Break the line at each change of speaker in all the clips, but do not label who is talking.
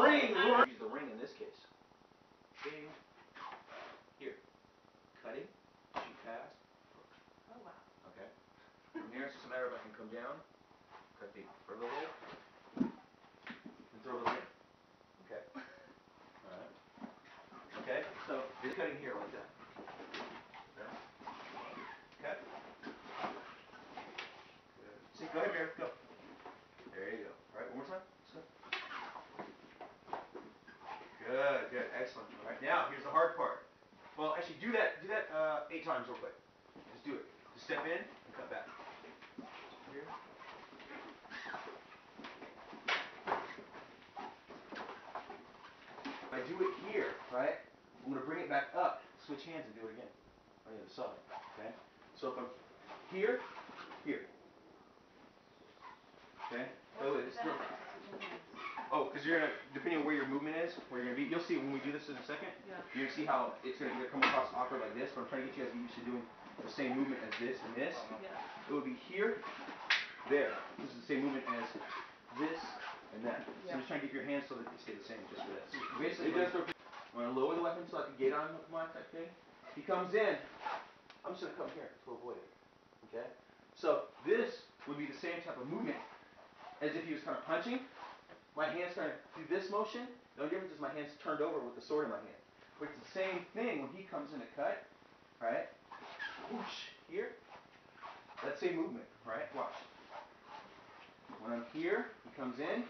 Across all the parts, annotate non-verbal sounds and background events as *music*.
ring. Oh, the ring in this case. Ding. Here. Cutting. She passed.
Oh, wow.
Okay. From here, it's just a matter of I can come down, cut the further little. Do it here, right, I'm gonna bring it back up, switch hands and do it again. On the other side, okay? So if I'm here, here. Okay? By the way,
What's
this
the
is real
benefit to switching hands?
Oh, cuz you're gonna, depending on where your movement is, where you're gonna be, you'll see when we do this in a second.
Yeah.
You're gonna see how it's gonna come across awkward like this, but I'm trying to get you guys used to doing the same movement as this and this.
Yeah.
It would be here, there. This is the same movement as this that. So I'm just trying to keep your hands so that they stay the same just for this. Basically, I'm gonna lower the weapon so I can get on with my type thing. He comes in, I'm just gonna come here to avoid it. Okay? So, this would be the same type of movement as if he was kinda punching. My hand's gonna do this motion. The only difference is my hand's turned over with the sword in my hand. But it's the same thing when he comes in to cut, right? Whoosh, here. That same movement, right? Watch. When I'm here, he comes in,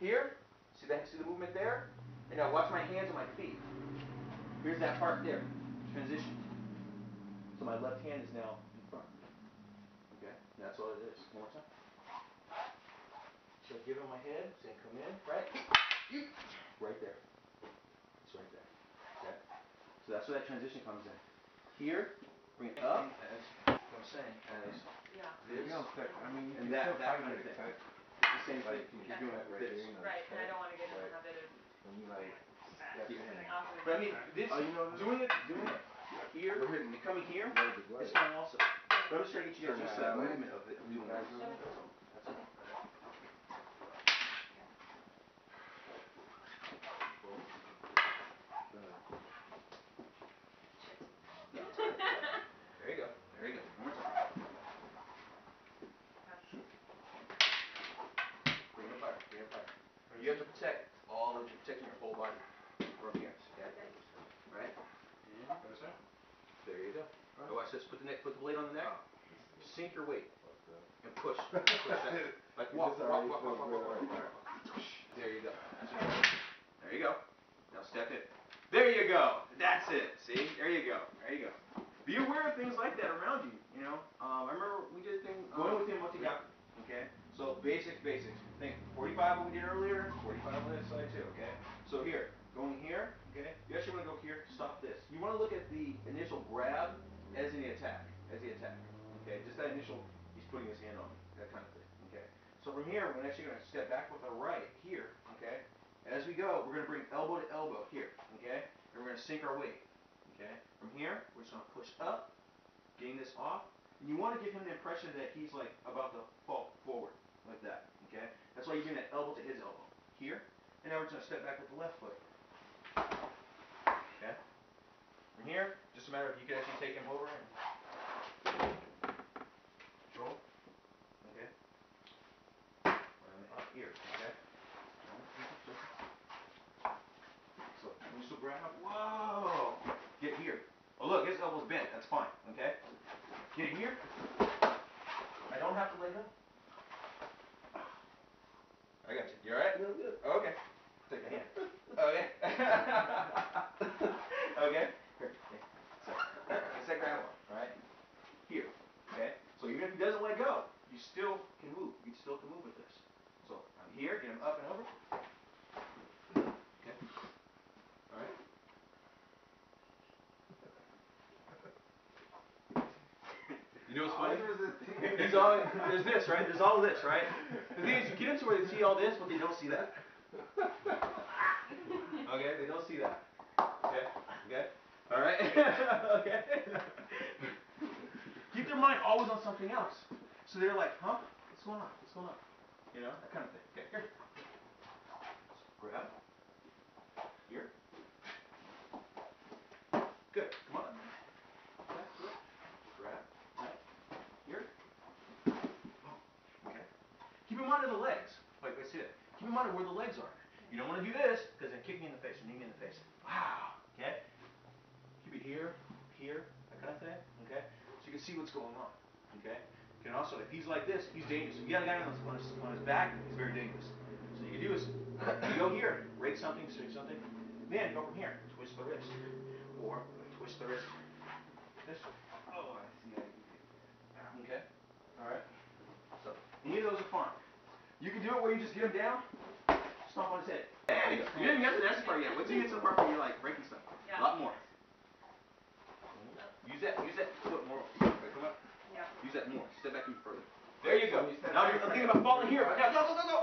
here. See that, see the movement there? And now watch my hands and my feet. Here's that part there. Transition. So my left hand is now in front. Okay? And That's all it is. One more time. So give him my head, saying come in, right? Right there. It's right there. Okay? So that's where that transition comes in. Here, bring it up as, what I'm saying, as
Yeah.
this,
No, but, I mean, you
and that, that kind of
it,
thing.
Cut,
It's the same
like,
thing.
if
You're
you're
doing
doing
it
it right here, you know,
Right, and I don't wanna get in the
right,
habit of
when you like,
that,
step in,
something awkward.
But I mean, this,
Oh, you know this?
doing it, doing it here,
Go ahead and-
and coming here,
load the blade.
it's fine also. But I'm just trying to get you guys
Turn
used to
that uh,
that
way.
movement of it, of doing
Guys
this.
it?
That's all. That's all. Boom.
Done.
No, it's good, it's good. There you go, there you go. One more time. Bring it apart, bring it apart. You have to protect all that you're protecting your whole body from here, okay? Right? And
Other side?
there you go. Now watch this, put the neck, put the blade on the neck,
Oh.
Sink your weight and push, push that. *laughs* Like walk, walk, walk, walk, walk. There you go. There you go. Now step in. There you go. That's it. See? There you go. There you go. Be aware of things like that around you, you know? Um, I remember we did a thing, going with him Motoyaku, okay? So basic basics. Think forty five what we did earlier, forty five on this side too, okay? So here, going here, okay? You actually wanna go here, stop this. You wanna look at the initial grab as in the attack, as the attack. Okay, just that initial, he's putting his hand on me, that kind of thing, okay? So from here, we're actually gonna step back with our right here, okay? As we go, we're gonna bring elbow to elbow here, okay? And we're gonna sink our weight. Okay? From here, we're just gonna push up, getting this off. And you wanna give him the impression that he's like about to fall forward, like that, okay? That's why you're doing that elbow to his elbow. Here, and now we're just gonna step back with the left foot. Okay? From here, just a matter of you can actually take him over and control. Okay? And up here, okay? So, initial grab, my, whoa! Get here. Oh look, his elbow's bent, that's fine, okay? Get here. I don't have to lay down. I got you. You alright?
No, good.
Okay. Take a hand. Okay. Okay? Here, here. So, it's that grab arm, alright? Here, okay? So even if he doesn't let go, you still can move. You still can move with this. So, I'm here, get him up and over. Okay? Alright? You know what's funny? There's all, there's this, right? There's all this, right? The thing is, you get into where they see all this, but they don't see that. Okay? They don't see that. Okay? Okay? Alright? *laughs* Okay? Keep their mind always on something else. So they're like, huh? What's going on? What's going on? You know? That kind of thing. Okay, here. Grab. Here. Good. Come on. That's good. Grab. Right. Here. Boom. Okay. Keep in mind of the legs. Wait, wait, see that. Keep in mind of where the legs are. You don't want to do this because then kick me in the face or knee me in the face. Wow. Okay. Keep it here, here, that kind of thing. Okay. So you can see what's going on. Okay. You can also, if he's like this, he's dangerous. If you got a guy on his, on his, on his back, he's very dangerous. So you can do is you go here, break something, swing something, then go from here, twist the wrist, or twist the wrist. This way.
Oh, I see.
Okay. All right. So any of those are fine. You can do it where you just get him down, stomp on his head. There you go. You didn't get to the next part yet. Wait till you get to the part where you're like breaking stuff.
Yeah.
A lot more. Use that. Use that foot more. Come up.
Yeah.
Use that more. Step back even further. There you go.
When you
Now you're thinking about falling here. Now go, go, go, go.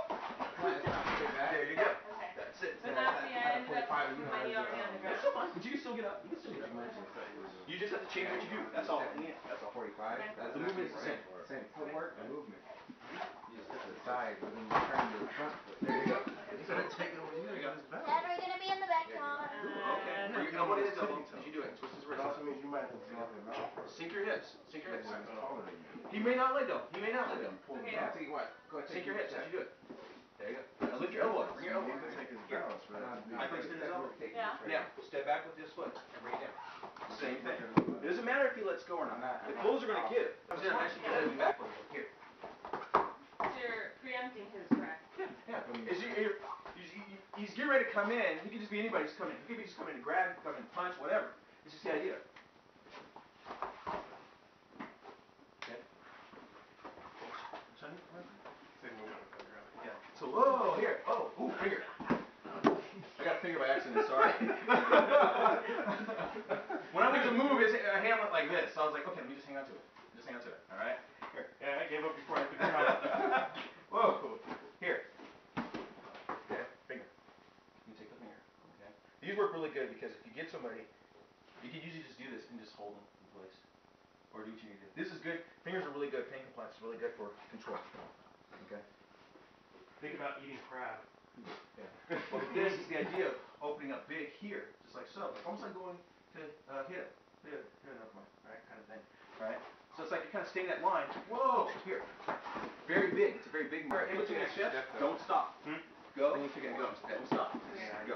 Come on, it's not straight back.
There you go.
Okay.
That's it.
But not me, I ended
Forty-five, you
my knee already on the
um,
That's
ground.
still. But you can still get up. You can still get up.
mentioned that it was,
You just have to change what you do. That's all. That's all.
Forty-five, that's
The movement is the same.
Same footwork and movement. You just hit the side, but then you turn to the front foot.
There you go.
You gotta take it over
There you go.
Dad, are you gonna be in the back car?
Uh, okay. Bring your elbow to his elbow as you do it. Twist his
It
wrist.
also means you might have to get off.
Sink your hips. Sink your hips.
He's taller than you.
He may not let go. He may not let go.
Pull
Okay.
him down. Tell you what, go ahead,
Sink
take
your hips as
step.
you do it. There you go. Now lift your elbow up. Bring your elbow up.
take his balance for that.
I think it's his elbow.
Yeah.
Now, step back with this foot and bring it down. Same thing. It doesn't matter if he lets go or not. The clothes are gonna give. Comes in, actually goes backwards. Here.
So preempting his correct.
Yeah. Is he, you're, he's, he- he's getting ready to come in. He could just be anybody just coming in. He could be just coming to grab, come in, punch, whatever. It's just the idea. Okay. Sonny, come on. Yeah. So, whoa, here. Oh, ooh, finger. I got a finger by accident, sorry. *laughs* when I went to move, his uh, hand went like this. So I was like, okay, let me just hang on to it. Just hang on to it. All right. Here. Yeah, I gave up before I could come out. Whoa. Here. Okay. Finger. You take the finger. Okay. These work really good because if you get somebody, you can usually just do this and just hold them in place, or do what you need to. do. This is good. Fingers are really good. Pain compliance is really good for control. Okay.
Think about eating crab.
Yeah. *laughs* Well, this is the idea of opening up big here, just like so, like almost like going to uh, hit it, hit another one, right, kind of thing, right? So it's like you're kind of staying that line. Whoa, here, very big. It's a very big mark. In between the chest, don't stop.
Hmm?
Go go. Don't stop. Go.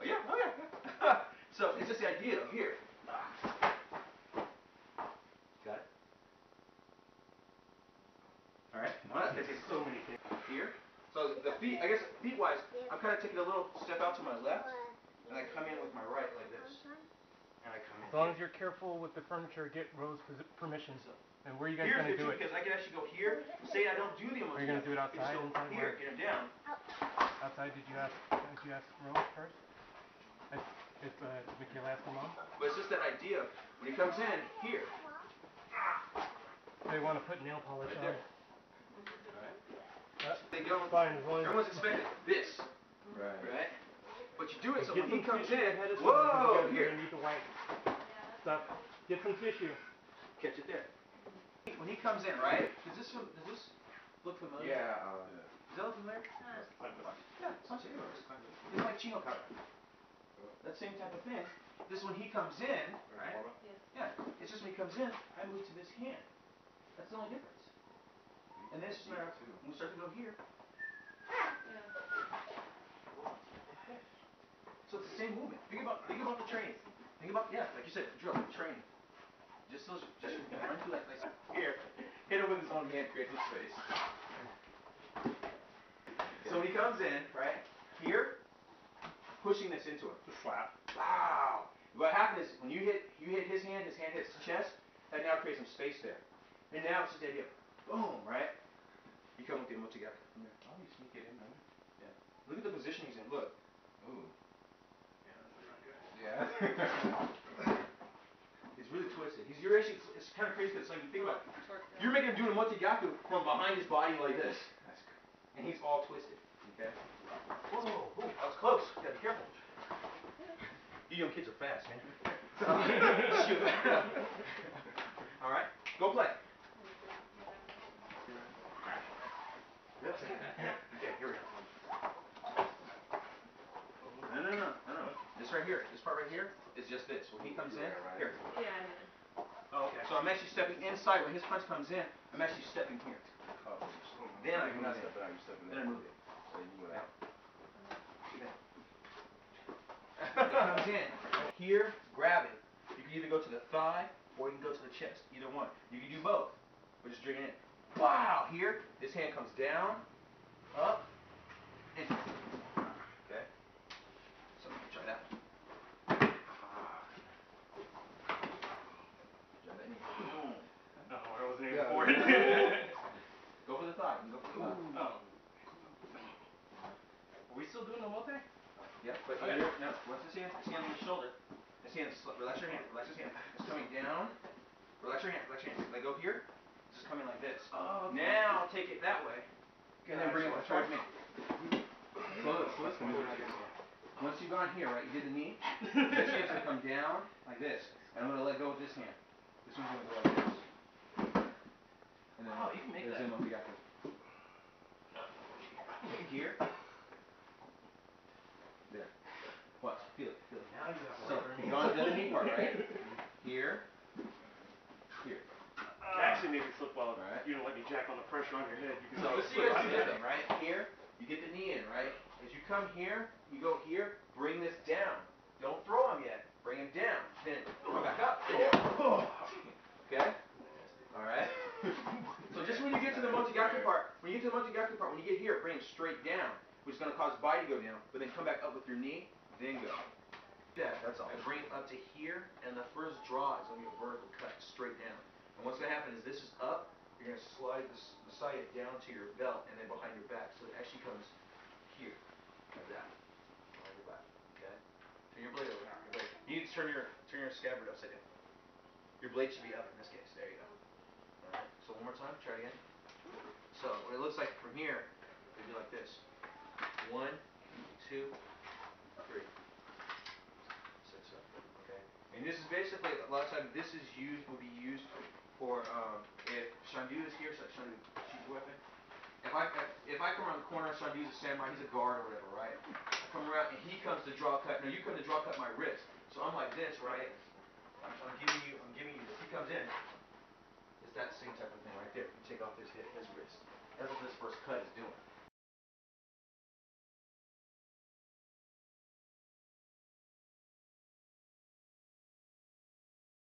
Oh yeah, oh yeah. So it's just the idea of here. Got it. All right. Well, that's
There's so many things.
here. So the feet, I guess feet wise, I'm kind of taking a little step out to my left, and I come in with my right like this, and I come in.
As long as you're careful with the furniture, get Rose permission.
So,
And where are you guys gonna
the
do it?
because I can actually go here. Say I don't do the
Are you gonna do it outside,
go
inside,
here,
where?
get him down.
Outside, did you ask, did you ask Rose first? If, if, uh, Michaela asked her mom?
But it's just that idea. When he comes in here,
They wanna put nail polish
Right
on.
there.
Uh,
they go.
Fine, as long as.
Everyone's expecting this,
Right.
right? But you do it so when he
some
comes in,
ahead of time, 'cause
whoa,
you
here,
gonna need to wipe stuff. Get some tissue.
catch it there. When he comes in, right? Does this does this look familiar?
Yeah, uh,
Does that look familiar?
Huh.
Yeah, it's not yours. It's like chino color. That same type of thing. This when he comes in, right?
Yes.
Yeah. It's just when he comes in, I move to this hand. That's the only difference. And this is where when we start to go here. So it's the same movement. Think about think about the training. Think about yeah, like you said, drill training. Just those just run through that like here. Hit him with his own hand, create the space. So when he comes in, right here, pushing this into him.
Just slap.
Wow. What happened is when you hit you hit his hand, his hand hits his chest, that now creates some space there. And now it's just the idea boom, right? You come with the together.
oh, you sneak it in there. Yeah.
Look at the position he's in. Look.
Ooh.
Yeah.
Yeah. *laughs*
He's really twisted. He's you're actually it's, kind of crazy because like you think about it, you're making him do a motigaku from behind his body like this.
That's good.
And he's all twisted. Okay? Whoa, whoa, that was close. You gotta be careful. You young kids are fast, man. *laughs* Shoot. Alright, go play. Okay, here we go. this right here, this part right here is just this. When he comes in, here.
Yeah,
Oh, okay.
So I'm actually stepping inside. When his punch comes in, I'm actually stepping here. Then I
You're
move
not
it.
stepping out,
Then I move it.
So you went out.
Comes in. Here, grab it. You can either go to the thigh or you can go to the chest. Either one. You can do both. But just drink it. Wow! Here, this hand comes down, up, and okay. So try that. Ah. Try that knee.
No, I wasn't
Yeah.
for it. *laughs*
Go for the thigh. You can Go for the thigh.
oh. Are we still doing the multi?
Yeah, but
Okay.
here, no, once this hand, this hand on the shoulder, this hand, relax your hand, relax this hand. It's coming down. Relax your hand, relax your hand. Let go here. This is coming like this.
Oh,
Now take it that way, and then bring it towards me. Close, close, close. Once you've gone here, right, you did the knee. *laughs* This hand's gonna come down like this, and I'm gonna let go with this hand. This one's gonna go like this. And then
Oh, you can make that.
him up the back. Here. There. Watch, feel it, feel it.
Now you have
So, you've gone to the knee part, right? Here. Here.
It actually made me slip while
Alright.
you don't let me jack on the pressure on your head. You can
So let's see
slip
us
out
do
of
this
it.
thing, right? Here, you get the knee in, right? As you come here, you go here, bring this down. Don't throw him yet. Bring him down. Then come back up. Okay? Alright? So just when you get to the Mochigaku part, when you get to the Mochigaku part, when you get here, bring him straight down, which is gonna cause his body to go down, but then come back up with your knee, then go. Yeah, that's all. And bring it up to here, and the first draw is gonna be a vertical cut straight down. And what's gonna happen is this is up, you're gonna slide this, the side down to your belt and then behind your back, so it actually comes here, like that, behind your back, okay? Turn your blade over, your blade. You need to turn your, turn your scabbard upside down. Your blade should be up in this case, there you go. Alright, so one more time, try it again. So, what it looks like from here, it'd be like this. One, two, three. Six, seven, okay? And this is basically, a lot of times, this is used, will be used for, um, if Shandu is here, so Shandu shoots a weapon. If I, if, I come around the corner, Shandu's a samurai, he's a guard or whatever, right? I come around and he comes to draw cut, no, you come to draw cut my wrist. So I'm like this, right? I'm, I'm giving you, I'm giving you this. He comes in, it's that same type of thing right there. You take off his his wrist. That's what this first cut is doing.